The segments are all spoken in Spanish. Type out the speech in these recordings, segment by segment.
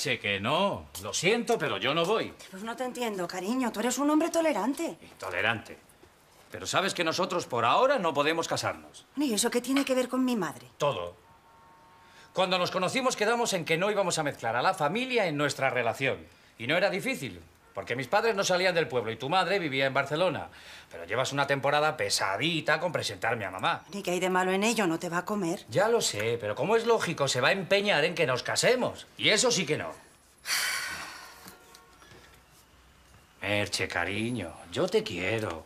Merche, que no. Lo siento, pero yo no voy. Pues no te entiendo, cariño. Tú eres un hombre tolerante. Tolerante. Pero sabes que nosotros por ahora no podemos casarnos. ¿Y eso qué tiene que ver con mi madre? Todo. Cuando nos conocimos quedamos en que no íbamos a mezclar a la familia en nuestra relación. Y no era difícil, porque mis padres no salían del pueblo y tu madre vivía en Barcelona. Pero llevas una temporada pesadita con presentarme a mamá. Ni que hay de malo en ello, no te va a comer. Ya lo sé, pero como es lógico, se va a empeñar en que nos casemos. Y eso sí que no. Merche, cariño, yo te quiero.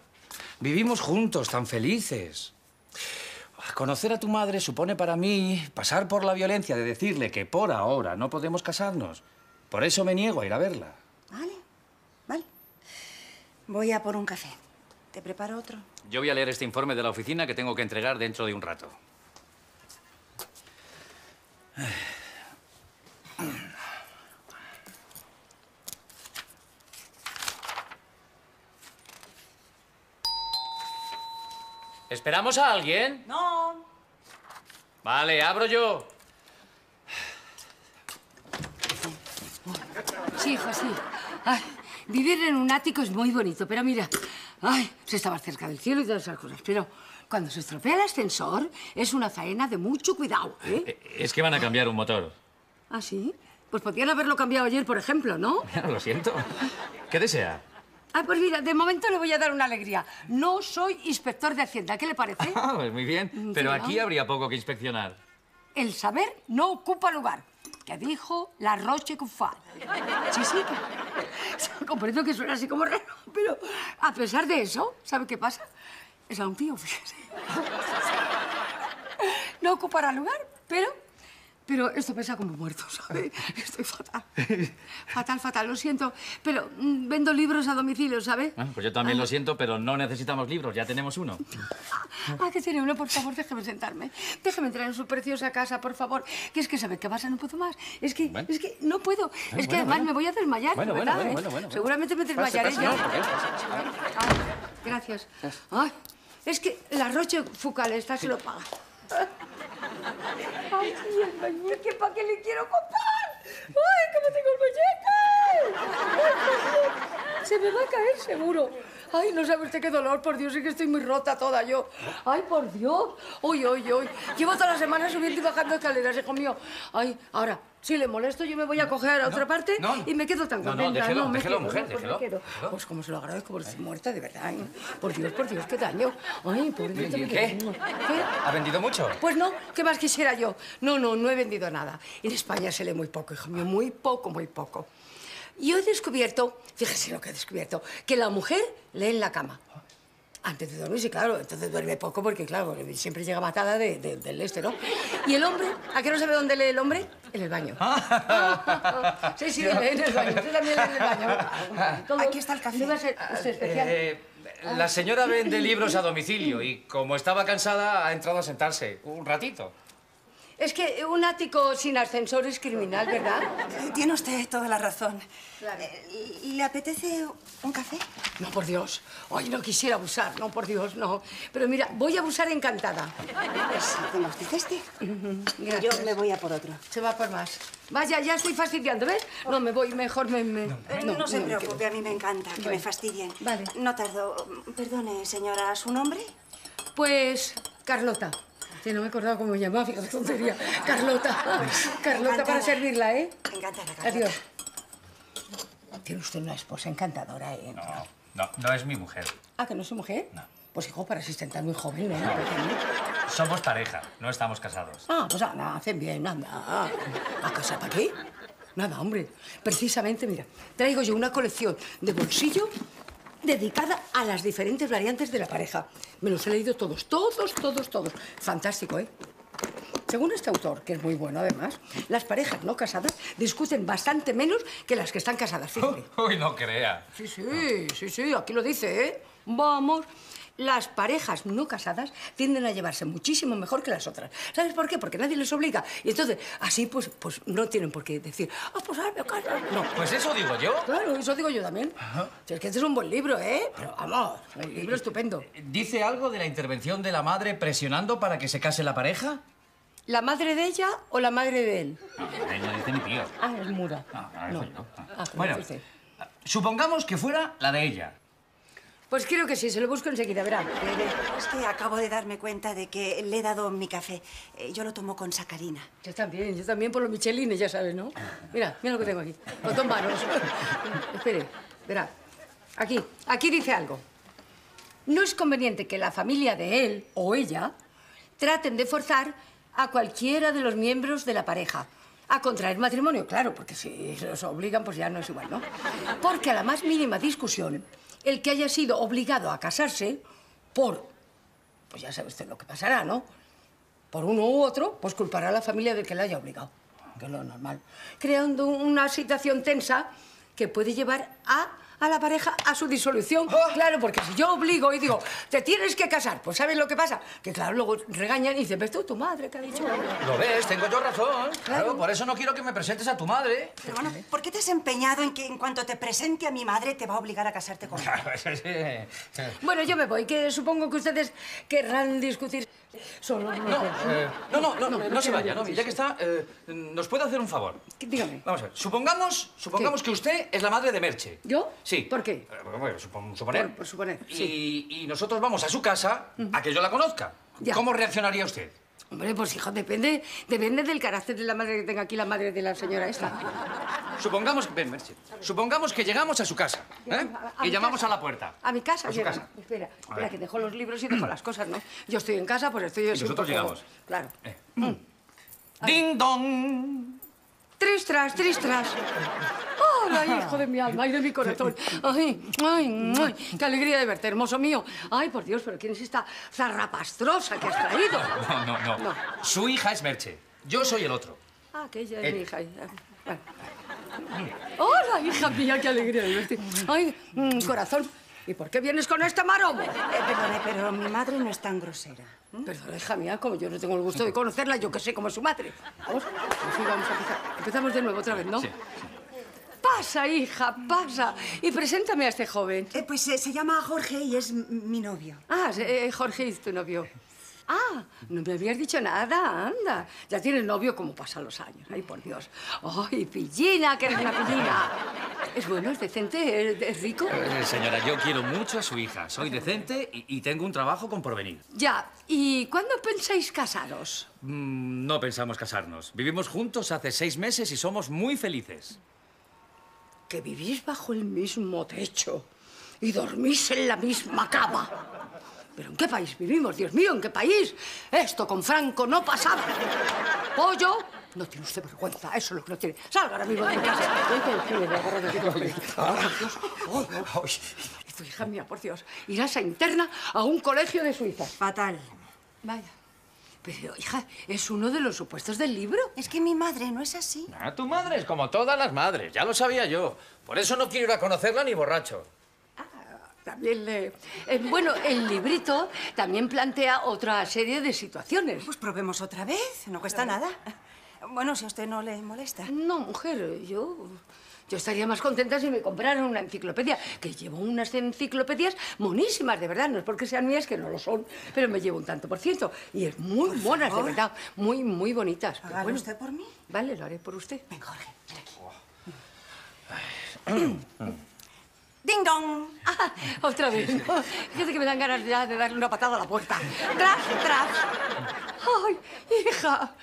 Vivimos juntos, tan felices. Conocer a tu madre supone para mí pasar por la violencia de decirle que por ahora no podemos casarnos. Por eso me niego a ir a verla. Vale, vale. Voy a por un café. ¿Te preparo otro? Yo voy a leer este informe de la oficina que tengo que entregar dentro de un rato. ¿Esperamos a alguien? No. Vale, abro yo. Sí, hijo, sí. Ay, vivir en un ático es muy bonito, pero mira, ay, se estaba cerca del cielo y todas esas cosas, pero cuando se estropea el ascensor es una faena de mucho cuidado, ¿eh? Eh, Es que van a cambiar un motor. ¿Ah, sí? Pues podrían haberlo cambiado ayer, por ejemplo, ¿no? Lo siento. ¿Qué desea? Ah, pues mira, de momento le voy a dar una alegría. No soy inspector de Hacienda, ¿qué le parece? Ah, pues muy bien. Pero Sí, aquí habría poco que inspeccionar. El saber no ocupa lugar. Que dijo la Roche Cuffat. Sí, sí. Comprendo que suena así como raro, pero a pesar de eso, ¿sabe qué pasa? Es a un tío, fíjese. No ocupará lugar, pero... Pero esto pesa como muerto, ¿sabe? Estoy fatal. Fatal, fatal, lo siento. Pero mm, vendo libros a domicilio, ¿sabe? Bueno, pues yo también lo siento, pero no necesitamos libros, ya tenemos uno. Ah, que tiene uno, por favor, déjeme sentarme. Déjeme entrar en su preciosa casa, por favor. Que es que sabe qué pasa, no puedo más. Es que, Bueno. es que no puedo. es que además me voy a desmayar, Bueno, verdad, bueno, ¿eh? bueno, bueno. Seguramente me Pase, desmayaré pase, ya. no. Pase, Ay, gracias. Ay, es que la Roche Fucal esta se lo paga. Ay, el bañeque, ¿para qué le quiero comprar? ¡Ay, cómo tengo el bañeque! Se me va a caer seguro. Ay, no sabe usted qué dolor, por Dios, es que estoy muy rota toda yo. Ay, por Dios. Uy, uy, uy. Llevo toda la semana subiendo y bajando escaleras, hijo mío. Ay, ahora, si le molesto, yo me voy a coger a otra parte y me quedo tan No, no, contenta. déjelo, me déjelo, mujer, pues déjelo. Pues como se lo agradezco por estoy muerta, de verdad. ¿eh? Por Dios, por Dios, qué daño. Ay. ¿Y me qué? ¿Ha vendido mucho? Pues no, ¿qué más quisiera yo? No, no, no he vendido nada. En España se lee muy poco, hijo mío, muy poco, muy poco. Y he descubierto, fíjese lo que he descubierto, que la mujer lee en la cama. Antes de dormir, sí, claro, entonces duerme poco porque, claro, siempre llega matada de- de- del este, ¿no? Y el hombre, ¿a qué no sabe dónde lee el hombre? En el baño. Sí, sí, lee en el baño. Usted también lee en el baño. Todo- Aquí está el café. ¿No va a ser usted especial? Eh, la señora vende libros a domicilio y como estaba cansada ha entrado a sentarse un ratito. Es que un ático sin ascensor es criminal, ¿verdad? Tiene usted toda la razón. Eh, ¿Le apetece un café? No, por Dios. Hoy no quisiera abusar, no, por Dios, no. Pero mira, voy a abusar encantada. Pues toma usted este. Gracias. Yo me voy a por otro. Se va por más. Vaya, ya estoy fastidiando, ¿ves? No, me voy, mejor me... me- Eh, No, se preocupe, a mí me encanta que Bueno, me fastidien. vale. No tardo. Perdone, señora, ¿su nombre? Pues, Carlota. Que no me he acordado cómo me llamaba, fíjate, tontería. Carlota. Carlota encantada. para servirla, ¿eh? Encantada, Carlota. Adiós. Tiene usted una esposa encantadora, ¿eh? No, no, no es mi mujer. Ah, ¿que no es su mujer? No. Pues hijo, para asistente muy joven, ¿eh? Somos pareja, no estamos casados. Ah, pues anda, hacen bien, anda. ¿A casa para qué? Nada, hombre. Precisamente, mira, traigo yo una colección de bolsillo dedicada a las diferentes variantes de la pareja. Me los he leído todos, todos, todos, todos. Fantástico, ¿eh? Según este autor, que es muy bueno además, las parejas no casadas discuten bastante menos que las que están casadas, fíjate. Uy, no crea. Sí, sí, sí, sí, aquí lo dice, ¿eh? Vamos. Las parejas no casadas tienden a llevarse muchísimo mejor que las otras. ¿Sabes por qué? Porque nadie les obliga. Y entonces, así pues, pues no tienen por qué decir, ah, pues ahora me caso. No. Pues eso digo yo. Claro, eso digo yo también. Si es que este es un buen libro, ¿eh? Pero vamos, un libro estupendo. ¿Dice algo de la intervención de la madre presionando para que se case la pareja? ¿La madre de ella o la madre de él? No, dice mi tío. Ah, es muda. No, no, No. eso yo. Ah, bueno, supongamos que fuera la de ella. Pues creo que sí, se lo busco enseguida, verá. Es que acabo de darme cuenta de que le he dado mi café. Eh, Yo lo tomo con sacarina. Yo también, yo también por los michelines, ya sabes, ¿no? Mira, mira lo que tengo aquí. Con dos manos. Espere, verá. Aquí, aquí dice algo. No es conveniente que la familia de él o ella traten de forzar a cualquiera de los miembros de la pareja a contraer matrimonio, claro, porque si los obligan, pues ya no es igual, ¿no? Porque a la más mínima discusión, el que haya sido obligado a casarse por, pues ya sabe usted lo que pasará, ¿no? por uno u otro, pues culpará a la familia del que le haya obligado, que es lo normal, creando una situación tensa que puede llevar a, a la pareja a su disolución. Claro, porque si yo obligo y digo, te tienes que casar, pues ¿sabes lo que pasa? Que claro, luego regañan y dicen, ves tú, tu madre, que ha dicho? Lo ves, tengo yo razón. Claro, por eso no quiero que me presentes a tu madre. Pero bueno, ¿por qué te has empeñado en que en cuanto te presente a mi madre te va a obligar a casarte conmigo? Bueno, yo me voy, que supongo que ustedes querrán discutir solo. No, eh, no, no, no, no, se vaya, no, ya que está, eh, ¿nos puede hacer un favor? Dígame. Vamos a ver, supongamos, supongamos ¿Qué? que usted es la madre de Merche. ¿Yo? Sí. ¿Por qué? Eh, bueno, supon- suponer. Por- por suponer, Y, y nosotros vamos a su casa a que yo la conozca. Ya. ¿Cómo reaccionaría usted? Hombre, pues hijo, depende, depende del carácter de la madre que tenga aquí la madre de la señora esta. Supongamos, ven, Merche, supongamos que llegamos a su casa ¿eh? A y llamamos casa. a la puerta. A mi casa, A su casa. Espera, espera, que dejo los libros y dejo las cosas, ¿no? Yo estoy en casa, pues estoy un nosotros poco- llegamos. Claro. Eh. ¡Ding dong! Tristras, tristras. ¡Hola, hijo de mi alma y de mi corazón! ¡Ay, ay, ay! ¡Qué alegría de verte, hermoso mío! ¡Ay, por Dios, pero quién es esta zarrapastrosa que has traído! No, no, no, No. Su hija es Merche. Yo soy el otro. Ah, que ella es mi hija. Bueno. ¡Hola, hija mía! ¡Qué alegría de verte! ¡Ay, mm, corazón! ¿Y por qué vienes con este maromo? Eh, perdone, pero mi madre no es tan grosera. Perdona, hija mía, como yo no tengo el gusto de conocerla, yo que sé cómo es su madre. Vamos, pues sí, vamos a empezar. Empezamos de nuevo otra vez, ¿no? Sí, Pasa, hija, pasa. Y preséntame a este joven. Eh, pues eh, se llama Jorge y es mi novio. Ah, eh, Jorge es tu novio. Ah, no me habías dicho nada, anda. Ya tienes novio como pasan los años. Ay, por Dios. Ay, pillina, que eres una pillina. Es bueno, es decente, es, es rico. Eh, señora, yo quiero mucho a su hija. Soy decente y, y tengo un trabajo con porvenir. Ya, ¿y cuándo pensáis casaros? Mm, no pensamos casarnos. Vivimos juntos hace seis meses y somos muy felices. Que vivís bajo el mismo techo y dormís en la misma cama. ¿Pero en qué país vivimos, Dios mío? ¿En qué país? Esto con Franco no pasaba. Pollo, no tiene usted vergüenza, eso es lo que no tiene. Salga ahora mismo de mi casa. Vente, vente, me agarro de ti, por Dios. Oh, no. Y tu hija mía, por Dios, irás a interna a un colegio de Suiza. Fatal. Vaya. Pero, hija, es uno de los supuestos del libro. Es que mi madre no es así. Ah, tu madre es como todas las madres, ya lo sabía yo. Por eso no quiero ir a conocerla ni borracho. También le... eh, bueno, el librito también plantea otra serie de situaciones. Pues probemos otra vez, no cuesta nada. Bueno, si a usted no le molesta. No, mujer, yo... Yo estaría más contenta si me compraran una enciclopedia, que llevo unas enciclopedias monísimas, de verdad. No es porque sean mías, que no lo son, pero me llevo un tanto por ciento. Y es muy buenas, de favor. verdad. Muy, muy bonitas. ¿Hágalo usted por mí? Vale, lo haré por usted. Ven, Jorge, ven aquí. ¡Ding dong! Ah, otra vez. Fíjate que me dan ganas ya de darle una patada a la puerta. ¡Tras, tras! ¡Ay, hija!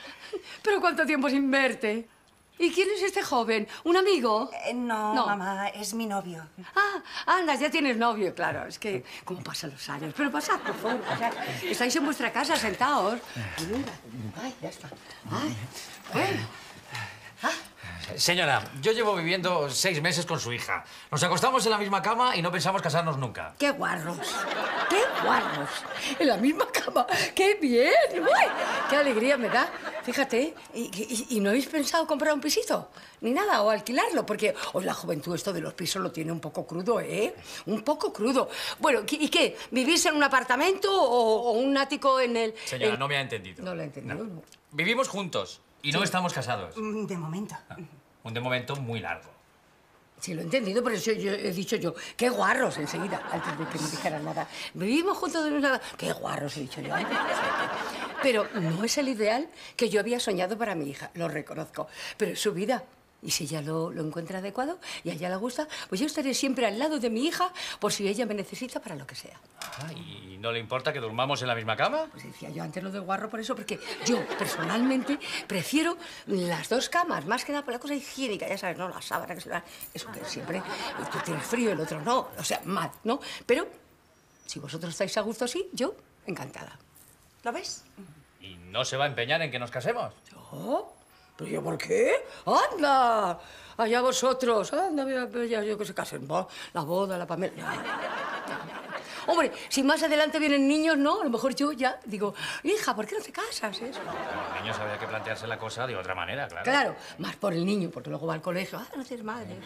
¿Pero cuánto tiempo sin verte? ¿Y quién es este joven? ¿Un amigo? Eh, no, No. mamá, es mi novio. Ah, andas, ya tienes novio, claro. Es que, ¿cómo pasan los años? Pero pasad, por favor, pasad. Estáis en vuestra casa, sentaos. Mira. Ay, ya está. Ay, bueno. Señora, yo llevo viviendo seis meses con su hija. Nos acostamos en la misma cama y no pensamos casarnos nunca. ¡Qué guarros! ¡Qué guarros! En la misma cama. ¡Qué bien! ¡Uy! ¡Qué alegría me da! Fíjate, ¿y, y- y no habéis pensado comprar un pisito? Ni nada, o alquilarlo, porque hoy la juventud esto de los pisos lo tiene un poco crudo, ¿eh? Un poco crudo. Bueno, ¿y qué? ¿Vivís en un apartamento o, o un ático en el...? Señora, en- no me ha entendido. No lo he entendido, no. Vivimos juntos y no estamos casados. Mm, De momento. Un de momento muy largo. Sí, lo he entendido, por eso yo he dicho yo. ¡Qué guarros! Enseguida, antes de que me dijeran nada. Vivimos juntos de una... ¡Qué guarros! He dicho yo antes. Pero no es el ideal que yo había soñado para mi hija, lo reconozco. Pero su vida. Y si ella lo, lo encuentra adecuado y a ella le gusta, pues yo estaré siempre al lado de mi hija por si ella me necesita para lo que sea. Ah, ¿Y no le importa que durmamos en la misma cama? Pues decía yo antes lo del guarro por eso, porque yo personalmente prefiero las dos camas, más que nada por la cosa higiénica, ya sabes, ¿no? La sábana que se da, eso que siempre tú tienes frío, el otro no, o sea, mal, ¿no? Pero si vosotros estáis a gusto así, yo encantada. ¿Lo ves? ¿Y no se va a empeñar en que nos casemos? ¿Yo? ¿Pero yo por qué? ¡Anda! Allá vosotros. Anda, mira, ya yo que se casen. La boda, la Pamela. Hombre, si más adelante vienen niños, ¿no? A lo mejor yo ya digo, hija, ¿por qué no te casas? Eso. Los niños habría que plantearse la cosa de otra manera, claro. Claro, más por el niño, porque luego va al colegio. Ah, no tienes madre.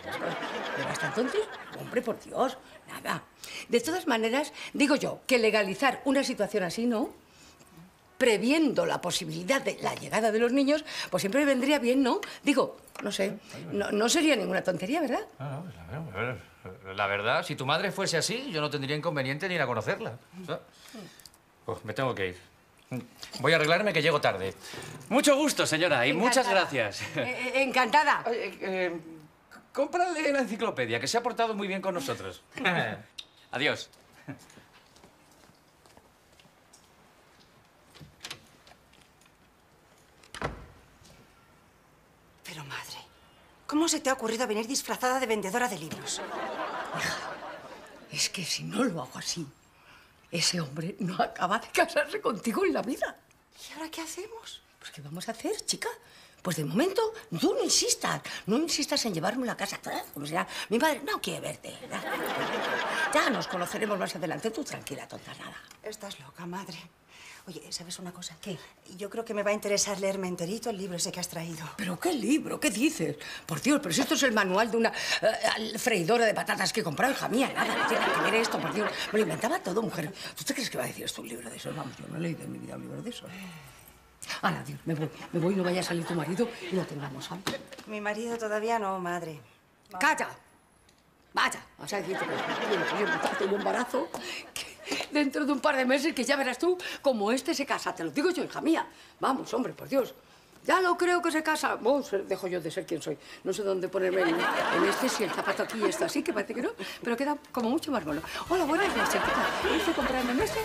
Pero hasta entonces, hombre, por Dios, nada. De todas maneras, digo yo, que legalizar una situación así, ¿no? Previendo la posibilidad de la llegada de los niños, pues siempre vendría bien, ¿no? Digo, no sé, no, no sería ninguna tontería, ¿verdad? Ah, no, pues la, verdad, si tu madre fuese así, yo no tendría inconveniente ni ir a conocerla. Pues me tengo que ir. Voy a arreglarme que llego tarde. Mucho gusto, señora, y muchas Encantada. gracias. Eh, eh, encantada. Oye, eh, cómprale la enciclopedia, que se ha portado muy bien con nosotros. Adiós. Pero madre, ¿cómo se te ha ocurrido venir disfrazada de vendedora de libros? Es que si no lo hago así, ese hombre no acaba de casarse contigo en la vida. ¿Y ahora qué hacemos? Pues, ¿qué vamos a hacer, chica? Pues de momento, tú no insistas. No insistas en llevarme a casa. Ah, Como sea, mi madre no quiere verte. Ya nos conoceremos más adelante. Tú tranquila, tonta nada. Estás loca, madre. Oye, ¿sabes una cosa? ¿Qué? Yo creo que me va a interesar leerme enterito el libro ese que has traído. ¿Pero qué libro? ¿Qué dices? Por Dios, pero si esto es el manual de una eh, freidora de patatas que he comprado, hija mía. Nada, no tiene que ver esto, por Dios. Me lo inventaba todo, mujer. ¿Tú te crees que va a decir esto un libro de esos? Vamos, yo no he leído en mi vida un libro de esos. Ahora, Dios, me voy. Me voy, no vaya a salir tu marido y lo tengamos, ¿sabes? Mi marido todavía no, madre. ¡Calla! Vaya, vas a decirte que tengo un embarazo que dentro de un par de meses que ya verás tú como este se casa. Te lo digo yo, hija mía. Vamos, hombre, por Dios. Ya lo creo que se casa. Vamos, dejo yo de ser quien soy. No sé dónde ponerme en, en este, si el zapato aquí está así, que parece que no, pero queda como mucho más mono. Hola, buenas noches. ¿Qué comprarme en este?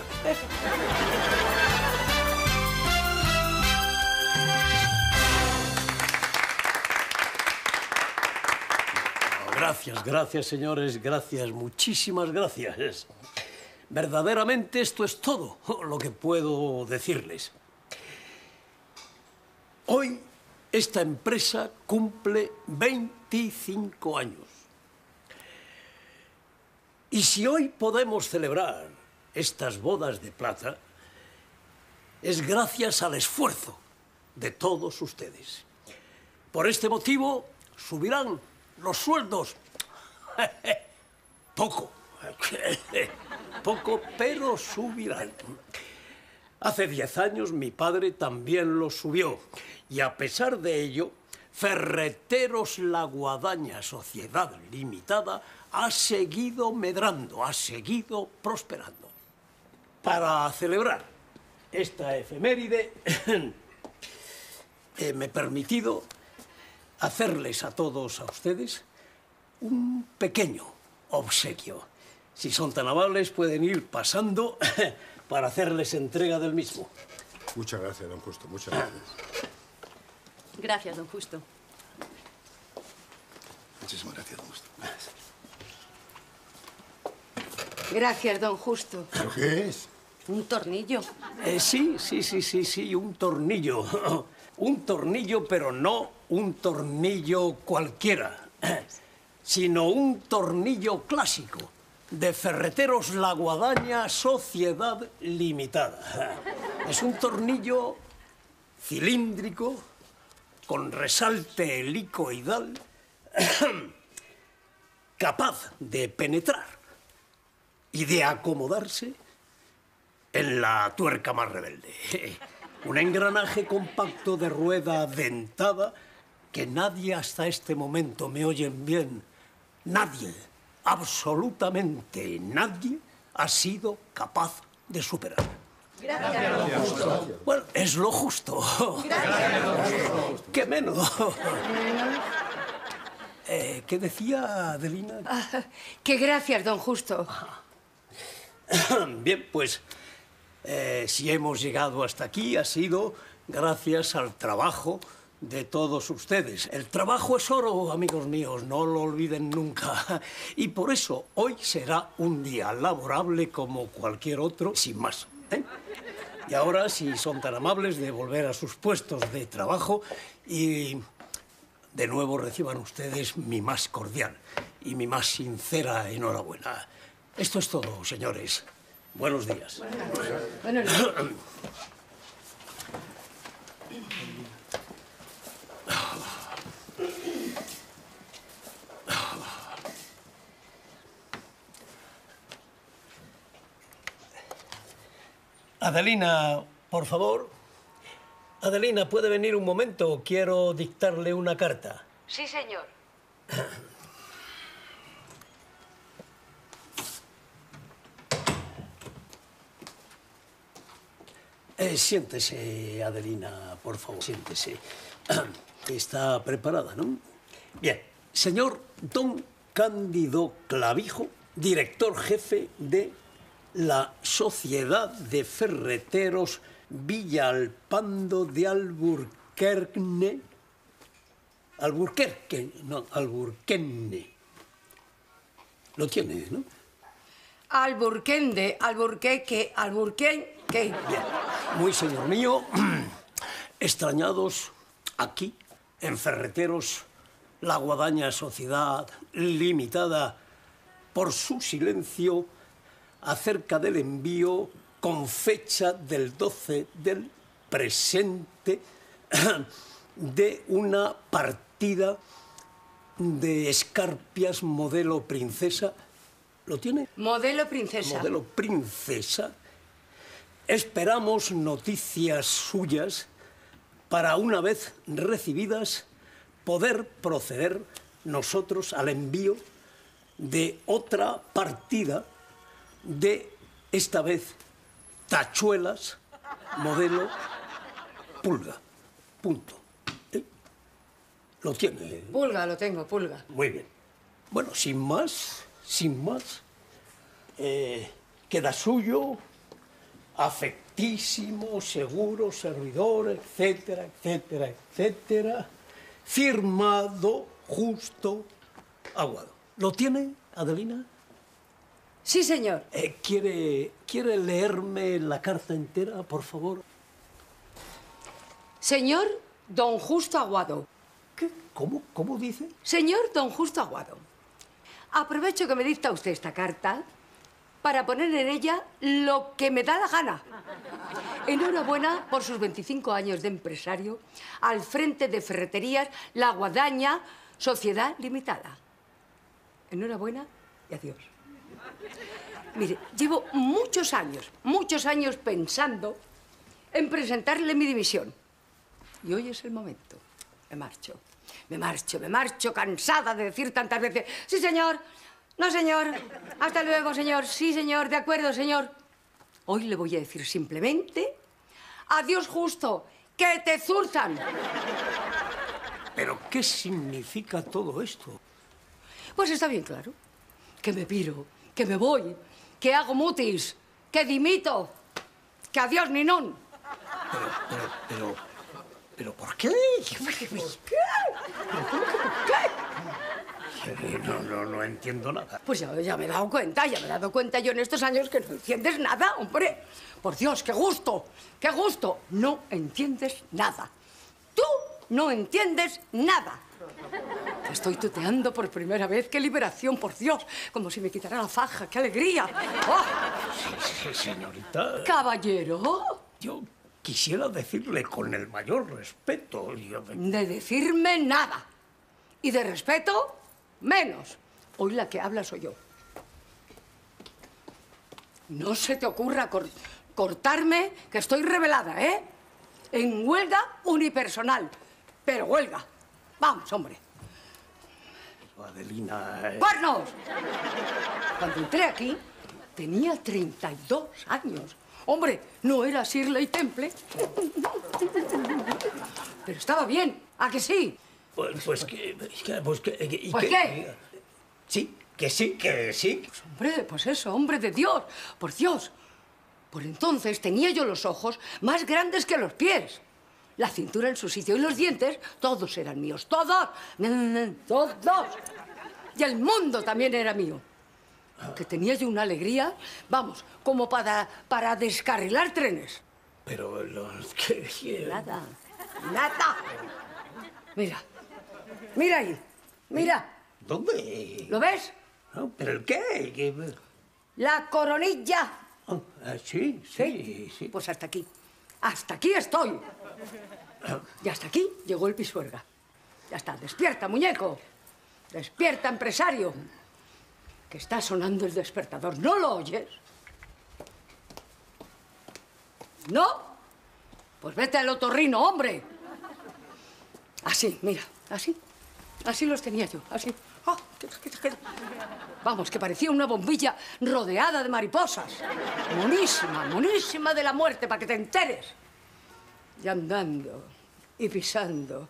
Gracias, gracias, señores, gracias, muchísimas gracias. Verdaderamente esto es todo lo que puedo decirles. Hoy esta empresa cumple 25 años. Y si hoy podemos celebrar estas bodas de plata, es gracias al esfuerzo de todos ustedes. Por este motivo subirán los sueldos. Poco. Poco, pero subirán. Hace diez años mi padre también lo subió. Y a pesar de ello, Ferreteros La Guadaña Sociedad Limitada ha seguido medrando, ha seguido prosperando. Para celebrar esta efeméride, me he permitido hacerles a todos, a ustedes, un pequeño obsequio. Si son tan amables, pueden ir pasando para hacerles entrega del mismo. Muchas gracias, don Justo, muchas gracias. Gracias, don Justo. Muchísimas gracias, don Justo. Gracias, don Justo. ¿Pero qué es? Un tornillo. Eh, sí, sí, sí, sí, sí, un tornillo. Un tornillo, pero no un tornillo cualquiera, sino un tornillo clásico de Ferreteros La Guadaña Sociedad Limitada. Es un tornillo cilíndrico con resalte helicoidal capaz de penetrar y de acomodarse en la tuerca más rebelde. Un engranaje compacto de rueda dentada que nadie hasta este momento, me oyen bien, nadie, absolutamente nadie, ha sido capaz de superar. Bueno, es lo justo. ¿Qué menos? Eh, ¿Qué decía Adelina? Ah, que gracias, don Justo. Bien, pues eh, si hemos llegado hasta aquí ha sido gracias al trabajo de todos ustedes. El trabajo es oro, amigos míos, no lo olviden nunca. Y por eso hoy será un día laborable como cualquier otro, sin más. ¿eh? Y ahora, si son tan amables de volver a sus puestos de trabajo y de nuevo reciban ustedes mi más cordial y mi más sincera enhorabuena. Esto es todo, señores. Buenos días. Bueno, Adelina, por favor. Adelina, ¿puede venir un momento? Quiero dictarle una carta. sí, señor. Eh, siéntese, Adelina, por favor, siéntese. Está preparada, ¿no? Bien. Señor Don Cándido Clavijo, director jefe de la Sociedad de Ferreteros Villalpando de Alburquerque. Alburquerque, no, Alburquenne. Lo tiene, ¿no? Alburquende, Alburqueque, Alburquenque. Bien. Muy señor mío, extrañados aquí, en Ferreteros, la Guadaña Sociedad Limitada, por su silencio acerca del envío con fecha del 12 del presente de una partida de escarpias modelo princesa. ¿Lo tiene? Modelo princesa. modelo princesa, esperamos noticias suyas para una vez recibidas poder proceder nosotros al envío de otra partida de esta vez tachuelas modelo pulga. Punto. ¿Eh? Lo tiene. Pulga, lo tengo, pulga. Muy bien. Bueno, sin más, sin más, eh, queda suyo, afectísimo, seguro, servidor, etcétera, etcétera, etcétera, firmado, justo, aguado. ¿Lo tiene, Adelina? Sí, señor. Eh, ¿quiere, ¿Quiere leerme la carta entera, por favor? Señor Don Justo Aguado. ¿Qué? ¿Cómo? ¿Cómo dice? Señor Don Justo Aguado. Aprovecho que me dicta usted esta carta para poner en ella lo que me da la gana. Enhorabuena por sus 25 años de empresario al frente de Ferreterías La Guadaña Sociedad Limitada. Enhorabuena y adiós. Mire, llevo muchos años, muchos años pensando en presentarle mi dimisión. Y hoy es el momento. Me marcho. Me marcho, me marcho, cansada de decir tantas veces, sí, señor, no, señor, hasta luego, señor, sí, señor, de acuerdo, señor. Hoy le voy a decir simplemente, adiós justo, que te zurzan. ¿Pero qué significa todo esto? Pues está bien claro, que me piro, que me voy, que hago mutis, que dimito, que adiós ni non. Pero, pero, pero, pero ¿por qué? No, no, no entiendo nada. Pues ya, ya me he dado cuenta, ya me he dado cuenta yo en estos años que no entiendes nada, hombre. Por Dios, qué gusto, qué gusto. No entiendes nada. Tú no entiendes nada. Te estoy tuteando por primera vez. ¡Qué liberación, por Dios! Como si me quitara la faja. ¡Qué alegría! ¡Oh! Sí, señorita. Caballero, Yo quisiera decirle con el mayor respeto. yo- de decirme nada. Y de respeto, menos. Hoy la que habla soy yo. No se te ocurra cor- cortarme, que estoy revelada, ¿eh? En huelga unipersonal. Pero huelga. Vamos, hombre. Adelina. eh, ¡Cuernos! Cuando entré aquí, tenía 32 años. Hombre, no era Shirley Temple. Pero estaba bien, ¿a que sí? Pues, pues que... que- Pues, que, y ¿Pues que- qué? Sí, que sí, que sí. Hombre, pues eso, hombre de Dios, por Dios. Por entonces tenía yo los ojos más grandes que los pies. La cintura en su sitio y los dientes, todos eran míos, todos, todos. Y el mundo también era mío. Que tenía yo una alegría, vamos, como para, para descarrilar trenes. Pero los que... Nada, nada. Mira, mira ahí, mira, ¿Dónde? ¿lo ves? No, ¿Pero el qué? ¿Qué? La coronilla. Ah, ah, sí, sí, sí. Pues hasta aquí. Hasta aquí estoy. Y hasta aquí llegó el pisuerga. Ya está, despierta, muñeco. Despierta, empresario. Que está sonando el despertador. ¿No lo oyes? ¿No? Pues vete al otorrino, hombre. Así, mira, así. Así los tenía yo, así. Quita. Vamos, que parecía una bombilla rodeada de mariposas. Monísima, monísima de la muerte, para que te enteres. Y andando, y pisando,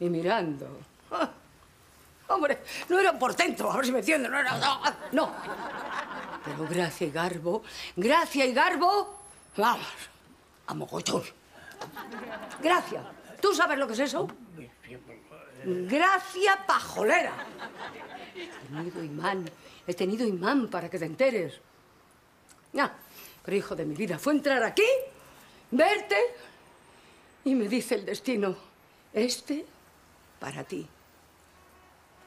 y mirando. Ah, Hombre, no era por dentro, a ver si me entienden, no era... No. Pero gracia y garbo, gracia y garbo, vamos, a mogollón. Gracia. ¿Tú sabes lo que es eso? Gracia pajolera. He tenido imán, he tenido imán para que te enteres. Ah, pero hijo de mi vida, fue entrar aquí, verte, y me dice el destino, este para ti.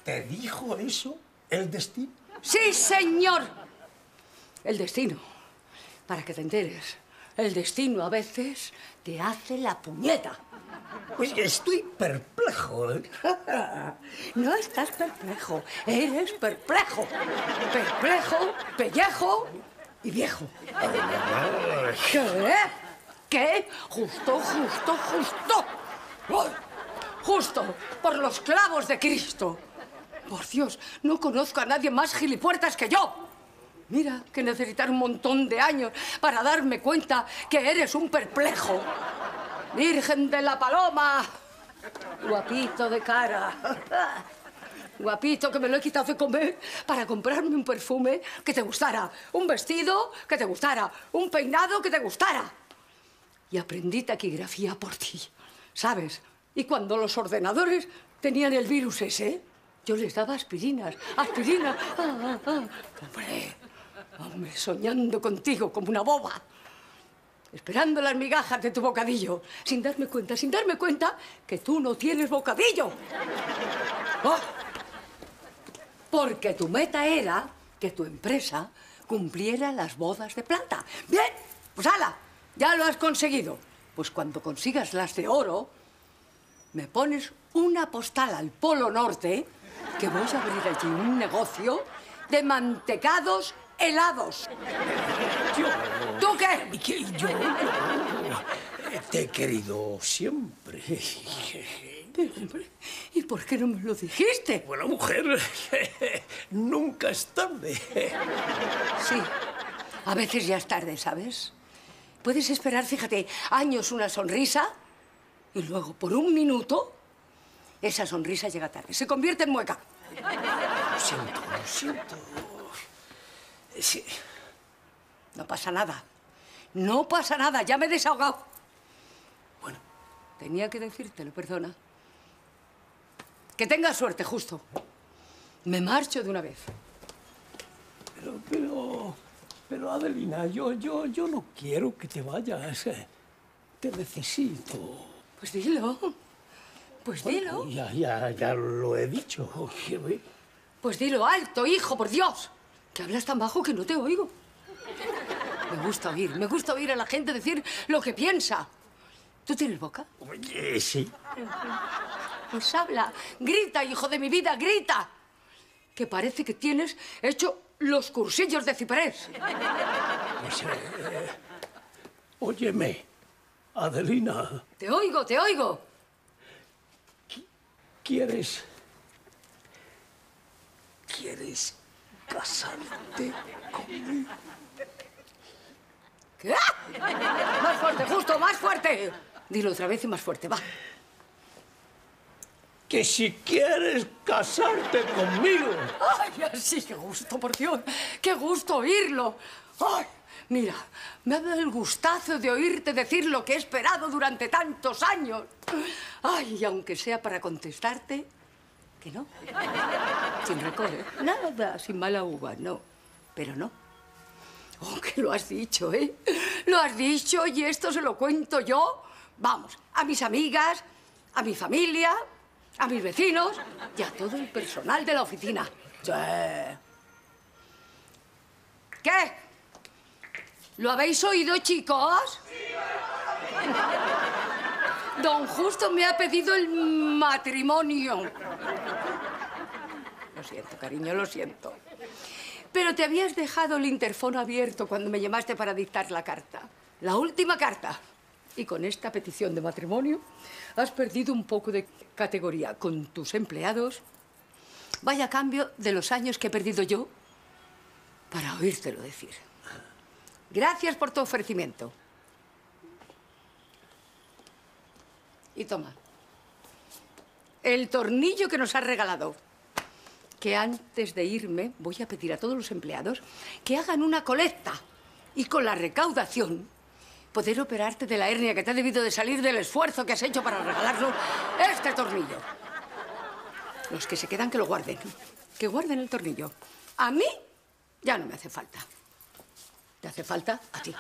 ¿Te dijo eso el destino? Sí, señor. El destino, para que te enteres. El destino a veces te hace la puñeta. Pues estoy perplejo. ¿eh? No estás perplejo, eres perplejo. Perplejo, pellejo y viejo. ¿Qué? Justo, justo, justo. Justo por los clavos de Cristo. Por Dios, no conozco a nadie más gilipuertas que yo. Mira, que necesitar un montón de años para darme cuenta que eres un perplejo. Virgen de la Paloma. Guapito de cara. Guapito, que me lo he quitado de comer para comprarme un perfume que te gustara, un vestido que te gustara, un peinado que te gustara. Y aprendí taquigrafía por ti, ¿sabes? Y cuando los ordenadores tenían el virus ese, yo les daba aspirinas, aspirinas. Ah, ah, ah. Hombre, hombre, soñando contigo como una boba esperando las migajas de tu bocadillo, sin darme cuenta, sin darme cuenta que tú no tienes bocadillo. Oh, Porque tu meta era que tu empresa cumpliera las bodas de plata. Bien, pues ala, ya lo has conseguido. Pues cuando consigas las de oro, me pones una postal al Polo Norte, que voy a abrir allí un negocio de mantecados helados. Yo... ¿Tú qué? ¿Y qué? Yo, yo te he querido siempre. Pero, ¿y por qué no me lo dijiste? Bueno, mujer, nunca es tarde. Sí, a veces ya es tarde, ¿sabes? Puedes esperar, fíjate, años una sonrisa y luego, por un minuto, esa sonrisa llega tarde. Se convierte en mueca. Lo siento, lo siento. Sí. No pasa nada. No pasa nada, ya me he desahogado. Bueno, Tenía que decírtelo, perdona. Que tengas suerte, justo. Me marcho de una vez. pero, pero, pero Adelina, yo, yo, yo no quiero que te vayas. Te necesito. Pues dilo. Pues dilo. Ya, ya, ya lo he dicho. Pues dilo alto, hijo, por Dios. Que hablas tan bajo que no te oigo. Me gusta oír, me gusta oír a la gente decir lo que piensa. ¿Tú tienes boca? Oye, sí. Pues habla, grita, hijo de mi vida, grita. Que parece que tienes hecho los cursillos de ciprés. Pues, eh, óyeme, Adelina, Te oigo, te oigo. ¿quieres... ¿Quieres casarte conmigo? ¿Qué? Más fuerte, justo, más fuerte. Dilo otra vez y más fuerte, va. Que si quieres casarte conmigo. Ay, así, qué gusto, por Dios. Qué gusto oírlo. Ay, mira, me ha dado el gustazo de oírte decir lo que he esperado durante tantos años. Ay, y aunque sea para contestarte, que no. Sin rencor, ¿eh? Nada, sin mala uva, no. Pero no. Oh, que lo has dicho, ¿eh? Lo has dicho y esto se lo cuento yo. Vamos, a mis amigas, a mi familia, a mis vecinos y a todo el personal de la oficina. Sí. ¿Qué? ¿Lo habéis oído, chicos? Don Justo me ha pedido el matrimonio. Lo siento, cariño, lo siento. Pero te habías dejado el interfono abierto cuando me llamaste para dictar la carta. La última carta. Y con esta petición de matrimonio has perdido un poco de categoría con tus empleados. Vaya cambio de los años que he perdido yo para oírtelo decir. Gracias por tu ofrecimiento. Y toma. El tornillo que nos has regalado. Que antes de irme voy a pedir a todos los empleados que hagan una colecta y con la recaudación poder operarte de la hernia que te ha debido de salir del esfuerzo que has hecho para regalarnos este tornillo. Los que se quedan que lo guarden. Que guarden el tornillo. A mí ya no me hace falta. Te hace falta a ti.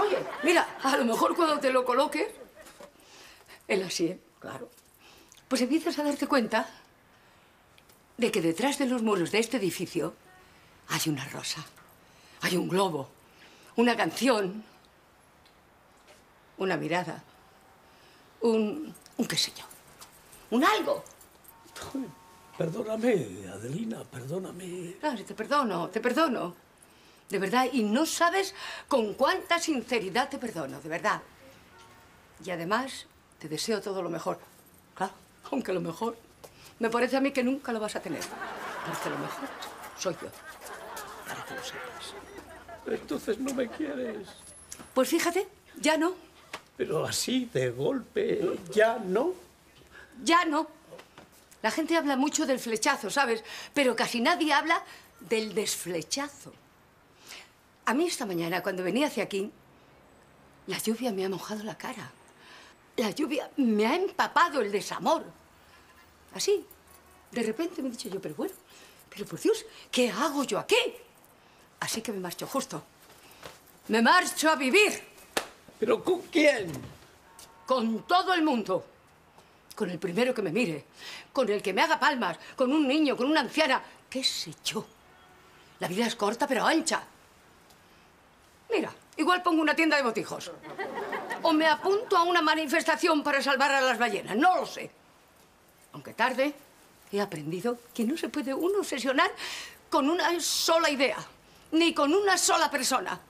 Oye, mira, a lo mejor cuando te lo coloques, el así, ¿eh? claro, pues empiezas a darte cuenta de que detrás de los muros de este edificio hay una rosa, hay un globo, una canción, una mirada, un, un qué sé yo, un algo. Perdóname, Adelina, perdóname. Te perdono, te perdono. De verdad, y no sabes con cuánta sinceridad te perdono, de verdad. Y además, te deseo todo lo mejor. Claro, aunque lo mejor me parece a mí que nunca lo vas a tener. Porque lo mejor soy yo. Para que lo sepas. Entonces no me quieres. Pues fíjate, ya no, Pero así, de golpe, ya no. ya no. La gente habla mucho del flechazo, ¿sabes? Pero casi nadie habla del desflechazo. A mí esta mañana, cuando venía hacia aquí, la lluvia me ha mojado la cara. La lluvia me ha empapado el desamor. Así. De repente me he dicho yo, pero bueno, pero por Dios, ¿qué hago yo aquí? Así que me marcho justo. Me marcho a vivir ¿Pero con quién? con todo el mundo. Con el primero que me mire, con el que me haga palmas, con un niño, con una anciana, qué sé yo. La vida es corta pero ancha. Mira, igual pongo una tienda de botijos. O me apunto a una manifestación para salvar a las ballenas, no lo sé. Aunque tarde, he aprendido que no se puede uno obsesionar con una sola idea, ni con una sola persona.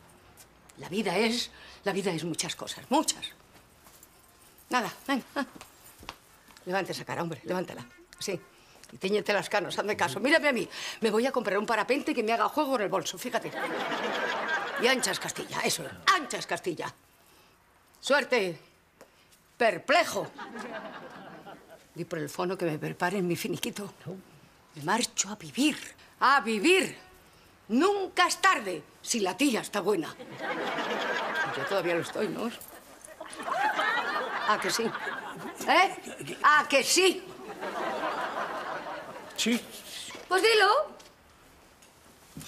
La vida es, la vida es muchas cosas, muchas. Nada, venga. ah. Levante esa cara, hombre, levántala. Sí. Y teñete las canas, hazme caso. Mírame a mí. Me voy a comprar un parapente que me haga juego en el bolso, fíjate. Y anchas Castilla, eso, anchas Castilla. Suerte. Perplejo. Di por el fono que me preparen mi finiquito. Me marcho a vivir. A vivir. Nunca es tarde si la tía está buena. Yo todavía lo estoy, ¿no? ¿A que sí? ¿Eh? ¿A que sí? Sí. Pues dilo.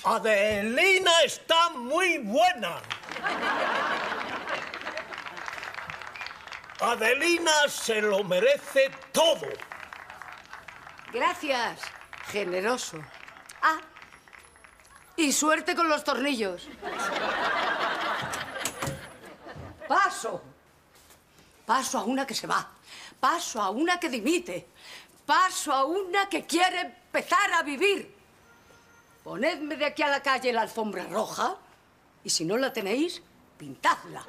Adelina está muy buena. Adelina se lo merece todo. Gracias, generoso. Ah, y suerte con los tornillos. Paso. Paso a una que se va. Paso a una que dimite. Paso a una que quiere empezar a vivir. Ponedme de aquí a la calle la alfombra roja y si no la tenéis, pintadla.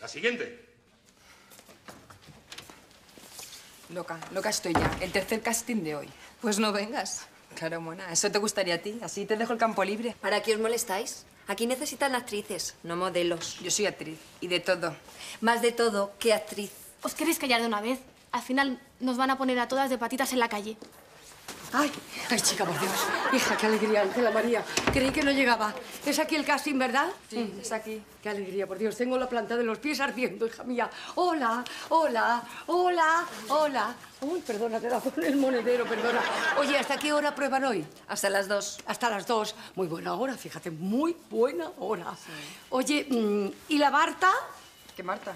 La siguiente. No toca. Loca estoy ya. El tercer casting de hoy. Pues no vengas. Claro, mona. Eso te gustaría a ti. Así te dejo el campo libre. ¿Para qué os molestáis? Aquí necesitan actrices, no modelos. Yo soy actriz. Y de todo. Más de todo que actriz. ¿Os queréis callar de una vez? Al final nos van a poner a todas de patitas en la calle. Ay, ay, chica, por Dios. Hija, qué alegría, Ángela María. Creí que no llegaba. Es aquí el casting, ¿verdad? Sí, es aquí. Qué alegría, por Dios. Tengo la planta de los pies ardiendo, hija mía. Hola, hola, hola, hola. Uy, perdona, te da con el monedero, perdona. Oye, ¿hasta qué hora prueban hoy? Hasta las dos. Hasta las dos. Muy buena hora, fíjate, muy buena hora. Oye, mm, ¿y la Marta? ¿Qué Marta?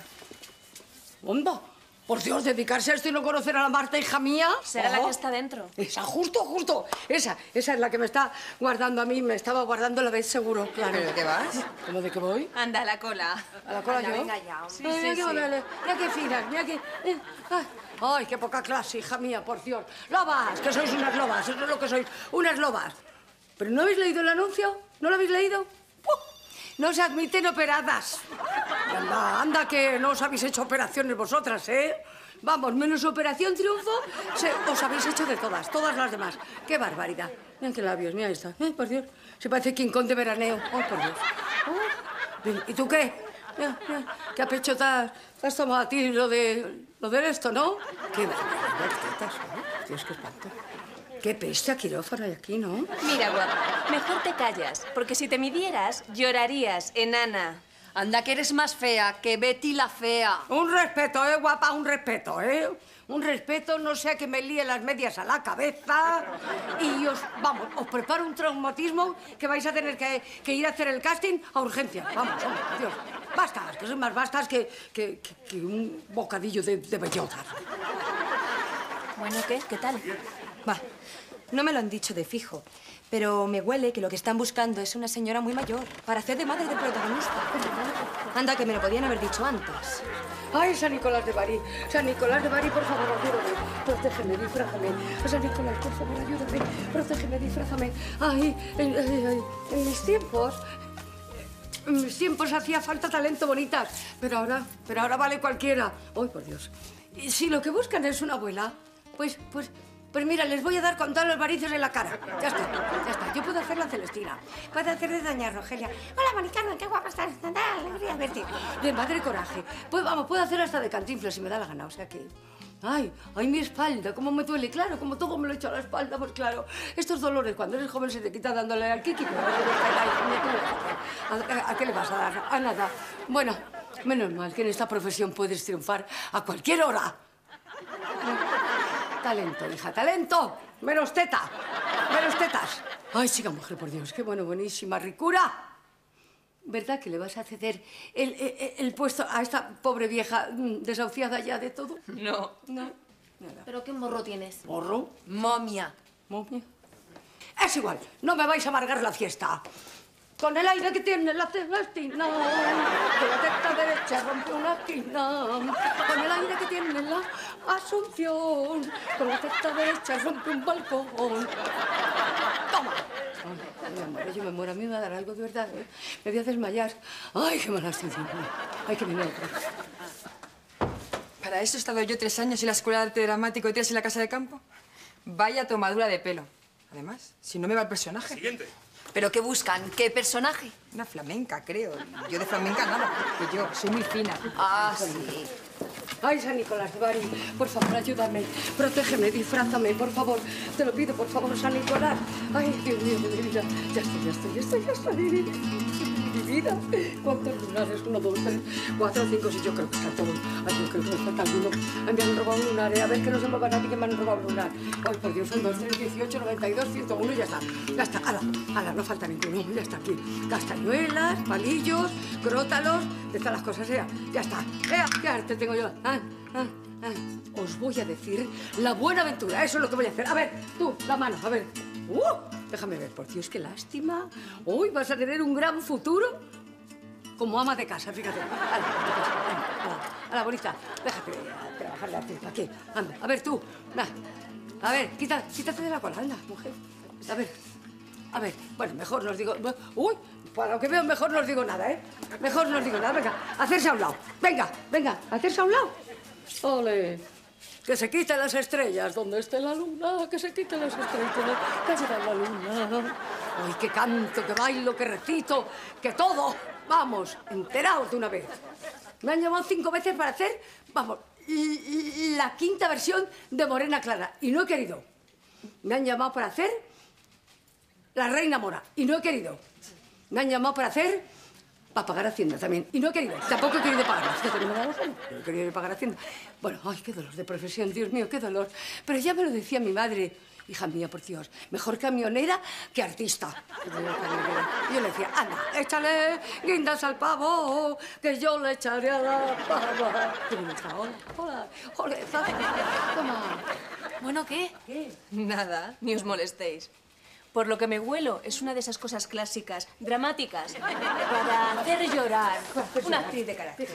¿Onda? Por Dios, dedicarse a esto y no conocer a la Marta, hija mía. Será la que está dentro. Esa, justo, justo. Esa, esa es la que me está guardando a mí. Me estaba guardando la vez seguro, claro. ¿Pero de qué vas? ¿Cómo de qué voy? Anda, a la cola. ¿A la cola Anda, yo? venga ya, hombre. Ay, mira qué bonale, mira qué finas, mira qué... eh, ay, Ay, qué poca clase, hija mía, por Dios. Lobas, que sois unas lobas, eso es lo que sois, unas lobas. ¿Pero no habéis leído el anuncio? ¿No lo habéis leído? No se admiten operadas. Anda, anda, que no os habéis hecho operaciones vosotras, ¿eh? Vamos, menos Operación Triunfo, se- os habéis hecho de todas, todas las demás. ¡Qué barbaridad! Mira qué labios, mira esta. ¡Ay, por Dios! Se parece King Kong de veraneo. ¡Ay, por Dios! Ay. ¿Y tú qué? Mira, mira, ¿qué a pecho te has, has tomado a ti lo de, lo de esto, no? ¡Qué barbaridad, tetas, ¿no? Dios, qué espanto. ¡Qué peste a quirófano hay aquí, ¿no? Mira, guapa, mejor te callas, porque si te midieras, llorarías, enana. Anda, que eres más fea que Betty la fea. Un respeto, ¿eh, guapa? Un respeto, ¿eh? Un respeto, no sea que me líe las medias a la cabeza y os, vamos, os preparo un traumatismo que vais a tener que, que ir a hacer el casting a urgencia. Vamos, vamos, Dios. Bastas, que son más bastas que, que, que- que un bocadillo de, de bellota. Bueno, ¿qué? ¿Qué tal? Va, no me lo han dicho de fijo, pero me huele que lo que están buscando es una señora muy mayor para hacer de madre del protagonista. Anda, que me lo podían haber dicho antes. Ay, San Nicolás de Bari, San Nicolás de Bari, por favor, ayúdame. Protégeme, disfrázame. San Nicolás, por favor, ayúdame. Protégeme, disfrázame. Ay, ay, en mis tiempos... En mis tiempos hacía falta talento bonitas, pero ahora, pero ahora vale cualquiera. Ay, por Dios. Si lo que buscan es una abuela, pues, pues, pues mira, les voy a dar con todos los varices en la cara. Ya está, ya está. Yo puedo hacer la Celestina. Puedo hacer de Doña Rogelia. Hola, Maricarmen, qué guapa estás. Alegría verte. De Madre Coraje. Pues vamos, puedo hacer hasta de Cantinflas si me da la gana. O sea que... Ay, ay, mi espalda, cómo me duele. Claro, como todo me lo he hecho a la espalda, pues claro. Estos dolores, cuando eres joven, se te quita dándole al kiki. pero ahora ya está, ay, ¿A, a- a qué le vas a dar? A nada. Bueno, menos mal que en esta profesión puedes triunfar a cualquier hora. Talento, hija, talento. Menos teta. Menos tetas. Ay, chica mujer, por Dios, qué bueno, buenísima. Ricura. ¿Verdad que le vas a ceder el, el- el puesto a esta pobre vieja mm, desahuciada ya de todo? No. No. ¿Pero qué morro tienes? ¿Morro? Momia. Momia. Es igual, no me vais a amargar la fiesta. Con el aire que tiene la celestina, con la testa derecha rompe una esquina. Con el aire que tiene la Asunción, con la testa derecha rompe un balcón. ¡Toma! Ay, me muero, yo me muero. A mí me va a dar algo de verdad. ¿eh? Me voy a desmayar. ¡Ay, qué mala estoy! ¡Ay, que viene otra! Para eso he estado yo tres años en la Escuela de Arte Dramático y tres en la Casa de Campo. Vaya tomadura de pelo. Además, si no me va el personaje. Siguiente. ¿Pero qué buscan? ¿Qué personaje? Una flamenca, creo. Yo de flamenca nada, que yo soy muy fina. Ah, sí. Ay, San Nicolás de Bari, por favor, ayúdame. Protégeme, disfrázame, por favor. Te lo pido, por favor, San Nicolás. Ay, Dios mío de mi vida. Ya estoy, ya estoy, ya estoy, ya estoy. Mi vida. ¿Cuántos lunares? Uno, dos, tres, cuatro, cinco. Sí, yo creo que está todo. Ay, yo creo que me falta alguno. Ay, me han robado un lunar. eh. A ver que no se me va nadie que me han robado un lunar. Ay, por Dios, son dos, tres, dieciocho, noventa y dos, ciento uno ya está. Ya está. Ala, ala, no falta ninguno. Ya está aquí. Castañuelas, palillos, crótalos, de todas las cosas. Ya, ya está. Ya, ya te tengo yo. Ah, ah, ah. Os voy a decir la buena aventura. Eso es lo que voy a hacer. A ver, tú, la mano, a ver. Uh, déjame ver, por Dios, qué lástima. Hoy vas a tener un gran futuro como ama de casa, fíjate. Ala, ala, bonita, déjate trabajar la tripa. Aquí, anda. A ver, tú. A ver, quita, quítate de la cola, anda, mujer. A ver, a ver, bueno, mejor no os digo... Uy, para lo que veo, mejor no os digo nada, ¿eh? Mejor no os digo nada. Venga, hacerse a un lado. Venga, venga, hacerse a un lado. Ole, Que se quiten las estrellas donde esté la luna, que se quiten las estrellas, que llega la luna. Ay, qué canto, que bailo, que recito, que todo. Vamos, enteraos de una vez. Me han llamado cinco veces para hacer, vamos, la quinta versión de Morena Clara y no he querido. Me han llamado para hacer la Reina Mora y no he querido. Me han llamado para hacer para pagar Hacienda también. Y no he querido. Tampoco he querido pagar. Fíjate que la. No he querido pagar Hacienda. Bueno, ay, qué dolor de profesión, Dios mío, qué dolor. Pero ya me lo decía mi madre. Hija mía, por Dios, mejor camionera que artista. Y yo le decía, Ana, échale guindas al pavo, que yo le echaré a la pava. Hola, hola, hola, toma. Bueno, ¿qué? Nada, ni os molestéis. Por lo que me huelo, es una de esas cosas clásicas, dramáticas, para hacer llorar. Una actriz de carácter.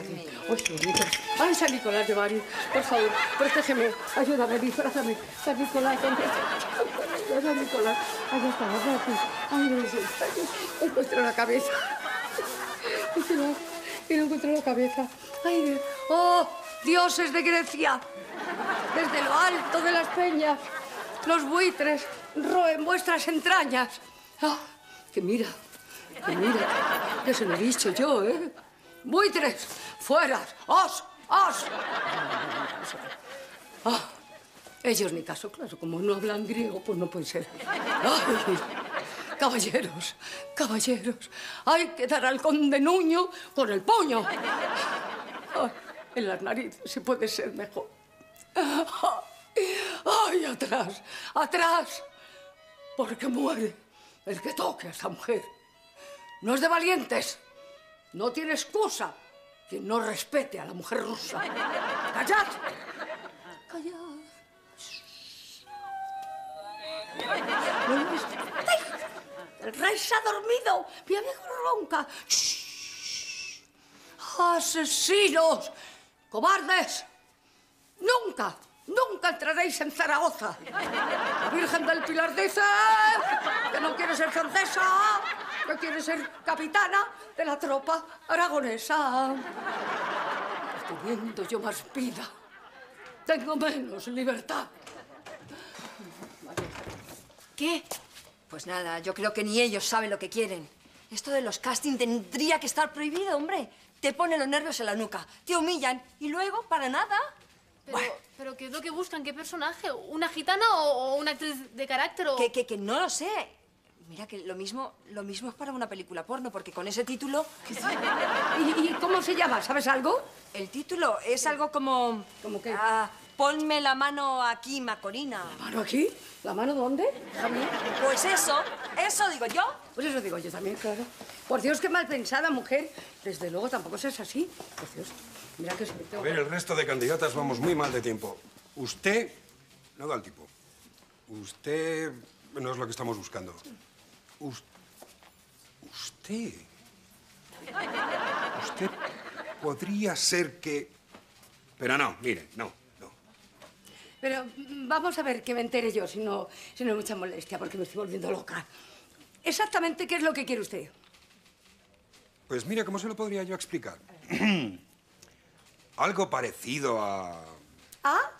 Ay, San Nicolás de Bari, por favor, protégeme, ayúdame, disfrázame. San Nicolás. San Nicolás, ahí está, gracias. Ay, Dios, ay, encuentro la cabeza. Y no, no encuentro la cabeza. Ay. ¡Oh, dioses de Grecia! Desde lo alto de las peñas, los buitres roen vuestras entrañas. Ah, que mira, que mira, que se lo he dicho yo, ¿eh? Buitres, fuera, os, os. Ah, ellos ni caso, claro, como no hablan griego, pues no puede ser. Ay, caballeros, caballeros, hay que dar al conde Nuño con el puño. Ay, en las narices, si puede ser mejor. ¡Ay, atrás! ¡Atrás! Porque muere el que toque a esta mujer. No es de valientes. No tiene excusa quien no respete a la mujer rusa. ¡Callad! ¡Callad! No lo. El rey se ha dormido. Mi amigo ronca. Shh. ¡Asesinos! ¡Cobardes! Nunca, nunca entraréis en Zaragoza. Virgen del Pilar dice que no quiere ser francesa, que quiere ser capitana de la tropa aragonesa. Teniendo yo más vida, tengo menos libertad. ¿Qué? Pues nada, yo creo que ni ellos saben lo que quieren. Esto de los castings tendría que estar prohibido, hombre. Te ponen los nervios en la nuca, te humillan y luego, para nada. Pero, pero ¿qué es lo que buscan? ¿Qué personaje? ¿Una gitana o, o una actriz de carácter? O... Que, que, que no lo sé. Mira que lo mismo, lo mismo es para una película porno, porque con ese título... ¿Y, y cómo se llama? ¿Sabes algo? El título es algo como... ¿Cómo qué? ah, ponme la mano aquí, Macorina. ¿La mano aquí? ¿La mano dónde? Javier? Pues eso, eso digo yo. Pues eso digo yo también, claro. Por Dios, qué mal pensada, mujer. Desde luego tampoco seas así. Por Dios, mira que A ver, el resto de candidatas vamos muy mal de tiempo. Usted no da el tipo. Usted no es lo que estamos buscando. Us- usted. Usted podría ser que. Pero no, mire, no, no. Pero vamos a ver que me entere yo, si no, si no hay mucha molestia, porque me estoy volviendo loca. Exactamente, ¿qué es lo que quiere usted? Pues mire, ¿cómo se lo podría yo explicar? Algo parecido a. ¿Ah?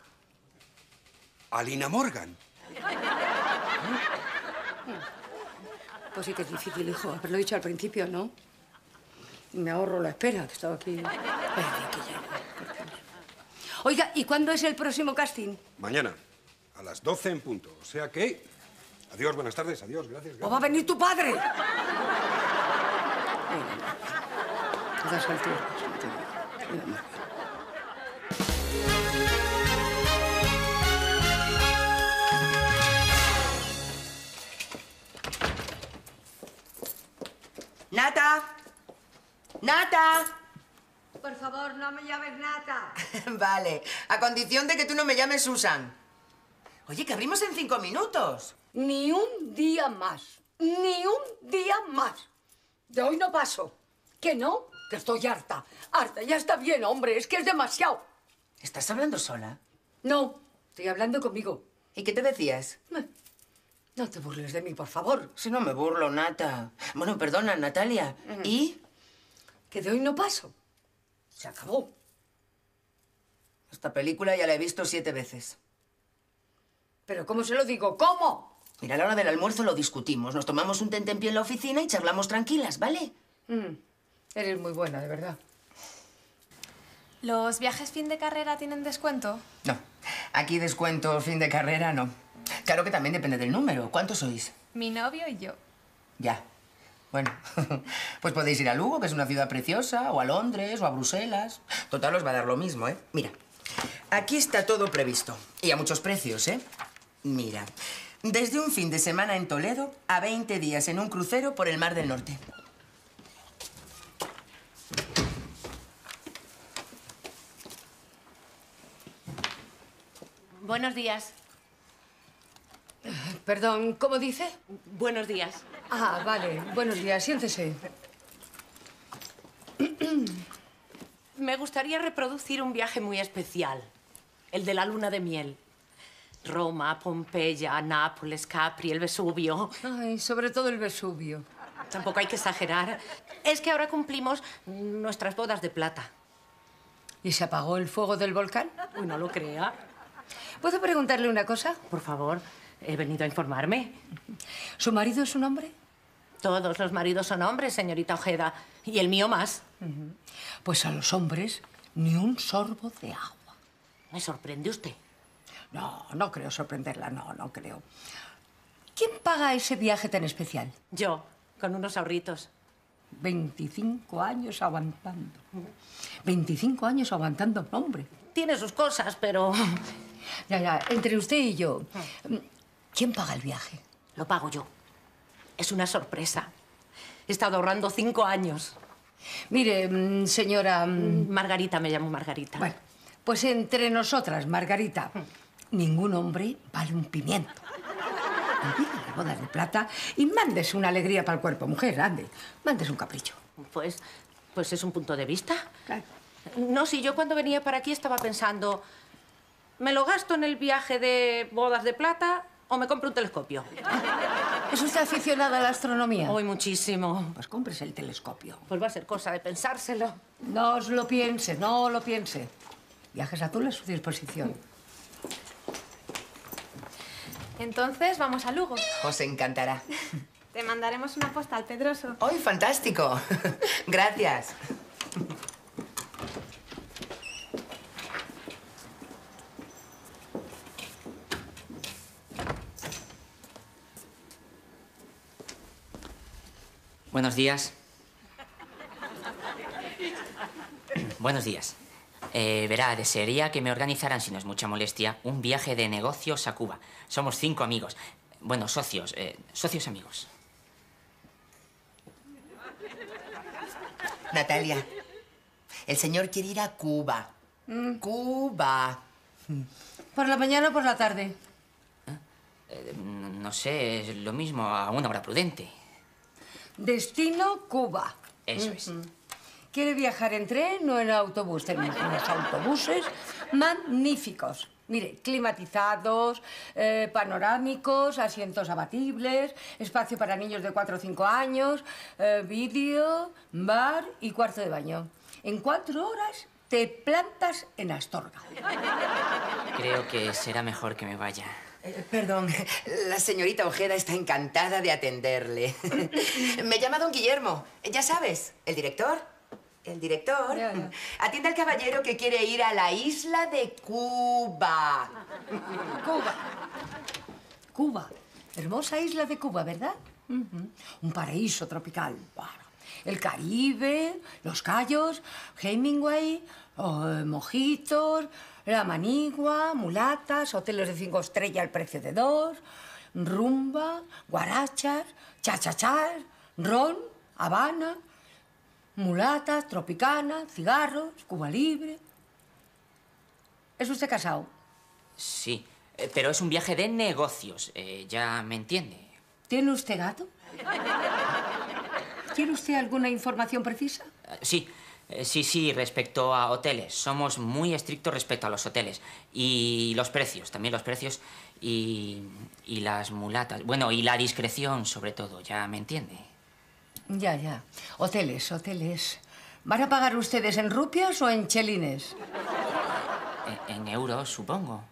a Lina Morgan. Pues sí que es difícil, hijo. Haberlo dicho al principio, ¿no? Me ahorro la espera, que estaba aquí. Ay, que ya, por Dios. Oiga, ¿y cuándo es el próximo casting? Mañana, a las 12 en punto. O sea que. Adiós, buenas tardes, adiós, gracias. ¿O va a venir tu padre? Venga, a las alturas, Nata. Nata. Por favor, no me llames Nata. vale, a condición de que tú no me llames Susan. Oye, que abrimos en cinco minutos. Ni un día más. Ni un día más. De hoy no paso. ¿Que no? Que estoy harta. Harta, ya está bien, hombre. Es que es demasiado. ¿Estás hablando sola? No, estoy hablando conmigo. ¿Y qué te decías? No te burles de mí, por favor. Si no me burlo, Nata. Bueno, perdona, Natalia. ¿Y? Que de hoy no paso. Se acabó. Esta película ya la he visto siete veces. ¿Pero cómo se lo digo? ¿Cómo? Mira, a la hora del almuerzo lo discutimos. Nos tomamos un tentempié en la oficina y charlamos tranquilas, ¿vale? Mm, eres muy buena, de verdad. ¿Los viajes fin de carrera tienen descuento? No. Aquí descuento fin de carrera, no. Claro que también depende del número. ¿Cuántos sois? Mi novio y yo. Ya. Bueno, pues podéis ir a Lugo, que es una ciudad preciosa, o a Londres, o a Bruselas. Total, os va a dar lo mismo, ¿eh? Mira, aquí está todo previsto. Y a muchos precios, ¿eh? Mira, desde un fin de semana en Toledo a 20 días en un crucero por el Mar del Norte. Buenos días. Perdón, ¿cómo dice? Buenos días. Ah, vale. Buenos días, siéntese. Me gustaría reproducir un viaje muy especial. El de la luna de miel. Roma, Pompeya, Nápoles, Capri, el Vesubio. Ay, sobre todo el Vesubio. Tampoco hay que exagerar. Es que ahora cumplimos nuestras bodas de plata. ¿Y se apagó el fuego del volcán? Uy, no lo crea. ¿Puedo preguntarle una cosa? Por favor, he venido a informarme. ¿Su marido es un hombre? Todos los maridos son hombres, señorita Ojeda. Y el mío más. Pues a los hombres ni un sorbo de agua. ¿Me sorprende usted? No, no creo sorprenderla, no, no creo. ¿Quién paga ese viaje tan especial? Yo, con unos ahorritos. 25 años aguantando. 25 años aguantando, hombre. Tiene sus cosas, pero... Ya, ya, entre usted y yo, ¿quién paga el viaje? Lo pago yo. Es una sorpresa. He estado ahorrando cinco años. Mire, mm, señora... mm, Margarita, me llamo Margarita. Bueno, pues entre nosotras, Margarita, ningún hombre vale un pimiento. Olvide las bodas de plata y mándese una alegría para el cuerpo. Mujer, ande, mándese un capricho. Pues, pues es un punto de vista. Claro. No, si yo cuando venía para aquí estaba pensando, ¿me lo gasto en el viaje de bodas de plata o me compro un telescopio? ¿Es usted aficionada a la astronomía? Hoy muchísimo. Pues cómprese el telescopio. Pues va a ser cosa de pensárselo. No os lo piense, no lo piense. Viajes azules a su disposición. Entonces, vamos a Lugo. Os encantará. Te mandaremos una postal, Pedroso. ¡Ay, fantástico! Gracias. Buenos días. Buenos días. Eh, verá, desearía que me organizaran, si no es mucha molestia, un viaje de negocios a Cuba. Somos cinco amigos. Bueno, socios. eh, socios amigos. Natalia, el señor quiere ir a Cuba. Cuba. ¿Por la mañana o por la tarde? Eh, no sé, es lo mismo a una hora prudente. Destino Cuba. Eso es. ¿Quiere viajar en tren o en autobús? Tenemos unos autobuses magníficos. Mire, climatizados, eh, panorámicos, asientos abatibles, espacio para niños de 4 o 5 años, eh, vídeo, bar y cuarto de baño. En cuatro horas te plantas en Astorga. Creo que será mejor que me vaya. Eh, Perdón, la señorita Ojeda está encantada de atenderle. Me llama don Guillermo. Ya sabes, el director. El director. Ya, ya. Atiende al caballero que quiere ir a la isla de Cuba. Cuba. Cuba. Hermosa isla de Cuba, ¿verdad? Un paraíso tropical. El Caribe, los Cayos, Hemingway, oh, eh, mojitos, la manigua, mulatas, hoteles de cinco estrellas al precio de dos, rumba, guarachas, chachachar, ron, habana, mulatas, tropicana, cigarros, Cuba libre. ¿Es usted casado? Sí, eh, pero es un viaje de negocios. eh, ya me entiende. ¿Tiene usted gato? ¿Quiere usted alguna información precisa? Sí, eh, sí, sí, respecto a hoteles. Somos muy estrictos respecto a los hoteles. Y los precios, también los precios. Y, y las mulatas. Bueno, y la discreción, sobre todo, ya me entiende. Ya, ya. Hoteles, hoteles. ¿Van a pagar ustedes en rupias o en chelines? En, en euros, supongo.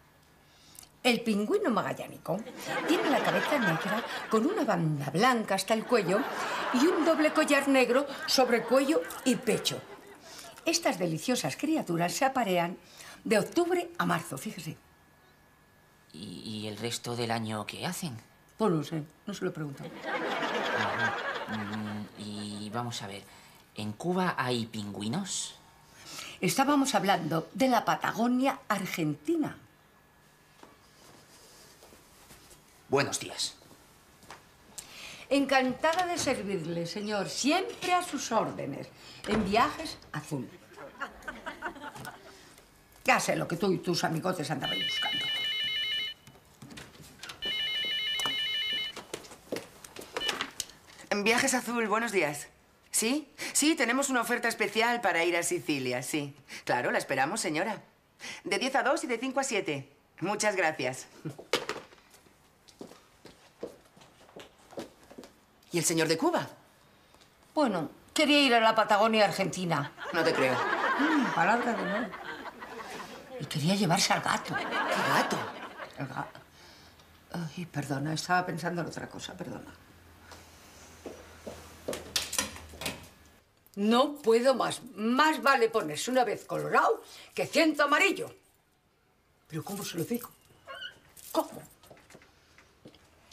El pingüino magallánico tiene la cabeza negra con una banda blanca hasta el cuello y un doble collar negro sobre cuello y pecho. Estas deliciosas criaturas se aparean de octubre a marzo, fíjese. ¿Y, y el resto del año qué hacen? Pues no sé, no se lo pregunto. Mm, y vamos a ver, ¿en Cuba hay pingüinos? Estábamos hablando de la Patagonia Argentina. Buenos días. Encantada de servirle, señor. Siempre a sus órdenes. En viajes azul. Ya sé lo que tú y tus amigotes andabais buscando. En Viajes Azul, buenos días. ¿Sí? Sí, tenemos una oferta especial para ir a Sicilia, sí. Claro, la esperamos, señora. De 10 a 2 y de 5 a 7. Muchas gracias. ¿Y el señor de Cuba? Bueno, quería ir a la Patagonia Argentina. No te creo. Mm, palabra de no. Y quería llevarse al gato. ¿Qué gato? El gato. Ay, perdona, estaba pensando en otra cosa, perdona. No puedo más. Más vale ponerse una vez colorado que ciento amarillo. Pero ¿cómo se lo digo? ¿Cómo?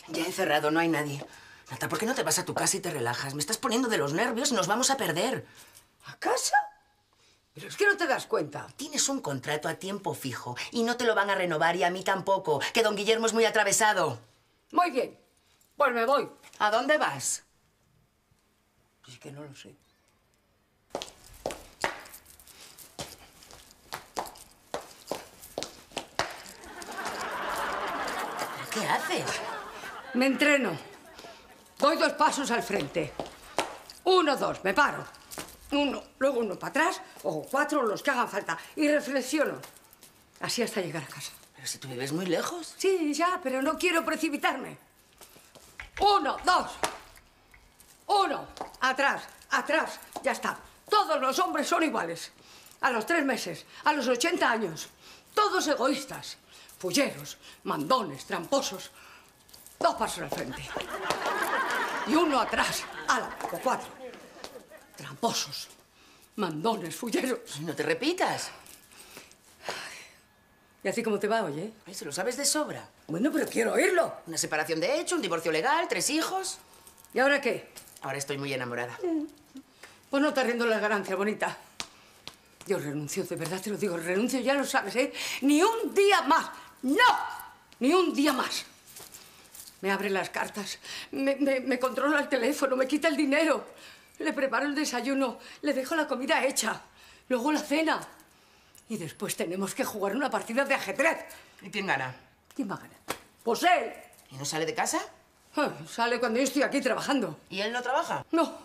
Ya encerrado, no hay nadie. Nata, ¿por qué no te vas a tu casa y te relajas? Me estás poniendo de los nervios y nos vamos a perder. ¿A casa? Pero es que no te das cuenta. Tienes un contrato a tiempo fijo y no te lo van a renovar y a mí tampoco, que don Guillermo es muy atravesado. Muy bien. Pues me voy. ¿A dónde vas? Es que no lo sé. ¿Qué haces? Me entreno. Doy dos pasos al frente. Uno, dos, me paro. Uno, luego uno para atrás, o cuatro, los que hagan falta. Y reflexiono. Así hasta llegar a casa. Pero si tú vives muy lejos. Sí, ya, pero no quiero precipitarme. Uno, dos. Uno, atrás, atrás. Ya está. Todos los hombres son iguales. A los tres meses, a los 80 años. Todos egoístas. Fulleros, mandones, tramposos. Dos pasos al frente. Y uno atrás. O cuatro. Tramposos, mandones, fulleros. No te repitas. ¿Y así cómo te va, oye? Ay, se lo sabes de sobra. Bueno, pero quiero oírlo. Una separación de hecho, un divorcio legal, tres hijos. ¿Y ahora qué? Ahora estoy muy enamorada. Pues no te riendo las ganancias, bonita. Yo renuncio, de verdad te lo digo, renuncio, ya lo sabes, ¿eh? Ni un día más. ¡No! Ni un día más. Me abre las cartas, me, me- me controla el teléfono, me quita el dinero. Le preparo el desayuno, le dejo la comida hecha, luego la cena. Y después tenemos que jugar una partida de ajedrez. ¿Y quién gana? ¿Quién va a ganar? Pues él. ¿Y no sale de casa? Ah, Sale cuando yo estoy aquí trabajando. ¿Y él no trabaja? No.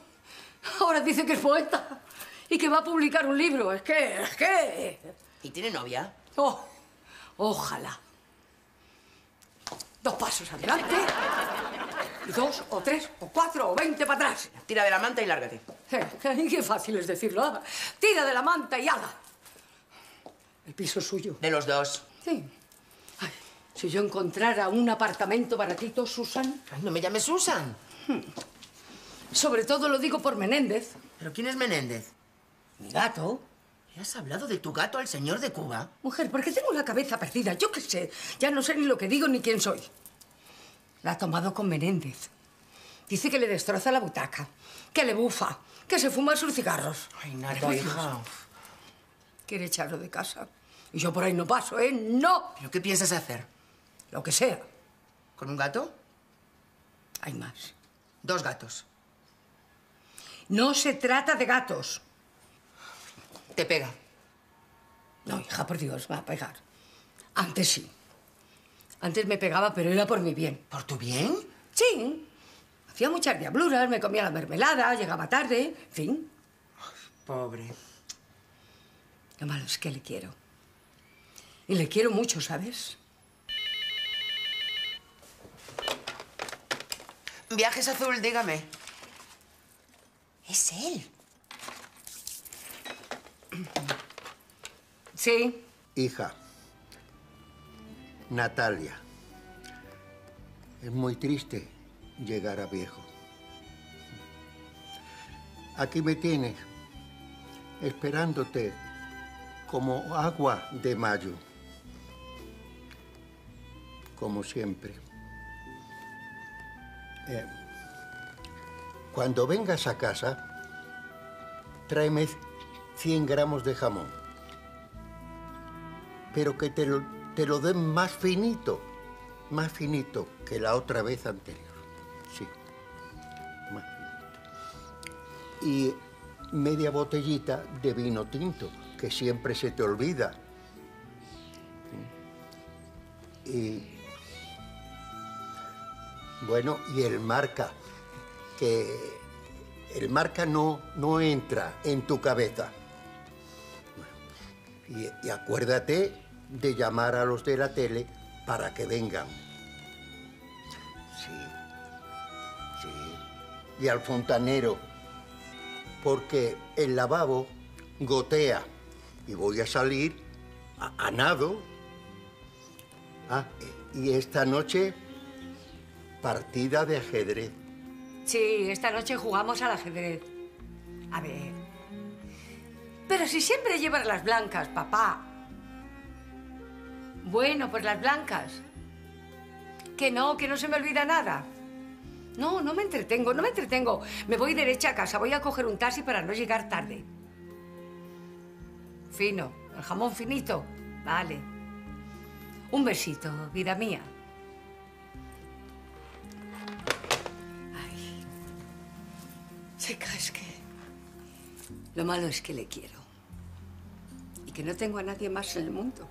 Ahora dice que es poeta y que va a publicar un libro. Es que, es que... ¿Y tiene novia? Oh, ojalá. Dos pasos adelante y dos o tres o cuatro o veinte para atrás. Tira de la manta y lárgate. Eh, qué fácil es decirlo. ah. Tira de la manta y haga. El piso es suyo. De los dos. Sí. Ay, si yo encontrara un apartamento baratito, Susan... Ay, no me llames Susan. Sobre todo lo digo por Menéndez. ¿Pero quién es Menéndez? Mi gato. ¿Le has hablado de tu gato al señor de Cuba? Mujer, porque tengo la cabeza perdida. Yo qué sé. Ya no sé ni lo que digo ni quién soy. La ha tomado con Menéndez. Dice que le destroza la butaca, que le bufa, que se fuma sus cigarros. Ay, nada, hija. Quiere echarlo de casa. Y yo por ahí no paso, ¿eh? ¡No! ¿Pero qué piensas hacer? Lo que sea. ¿Con un gato? Hay más. Dos gatos. No se trata de gatos. Te pega. No, hija, por Dios, va a pegar. Antes sí. Antes me pegaba, pero era por mi bien. ¿Por tu bien? Sí. Hacía muchas diabluras, me comía la mermelada, llegaba tarde, en fin. Pobre. Lo malo es que le quiero. Y le quiero mucho, ¿sabes? Viajes Azul, dígame. Es él. Sí. Hija, Natalia. Es muy triste llegar a viejo. Aquí me tienes, esperándote como agua de mayo, como siempre. Eh, cuando vengas a casa, tráeme 100 gramos de jamón, pero que te lo, te lo den más finito, más finito que la otra vez anterior. Sí, más finito. Y media botellita de vino tinto, que siempre se te olvida. Y bueno, y el marca, que el marca no, no entra en tu cabeza. Y, acuérdate de llamar a los de la tele para que vengan. Sí, sí. Y al fontanero, porque el lavabo gotea y voy a salir a, a nado. Ah, y esta noche partida de ajedrez. Sí, esta noche jugamos al ajedrez. A ver. Pero si siempre llevas las blancas, papá. Bueno, pues las blancas. Que no, que no se me olvida nada. No, no me entretengo, no me entretengo. Me voy derecha a casa, voy a coger un taxi para no llegar tarde. Fino, el jamón finito. Vale. Un besito, vida mía. Ay. Chica, es que... Lo malo es que le quiero. Y que no tengo a nadie más en el mundo.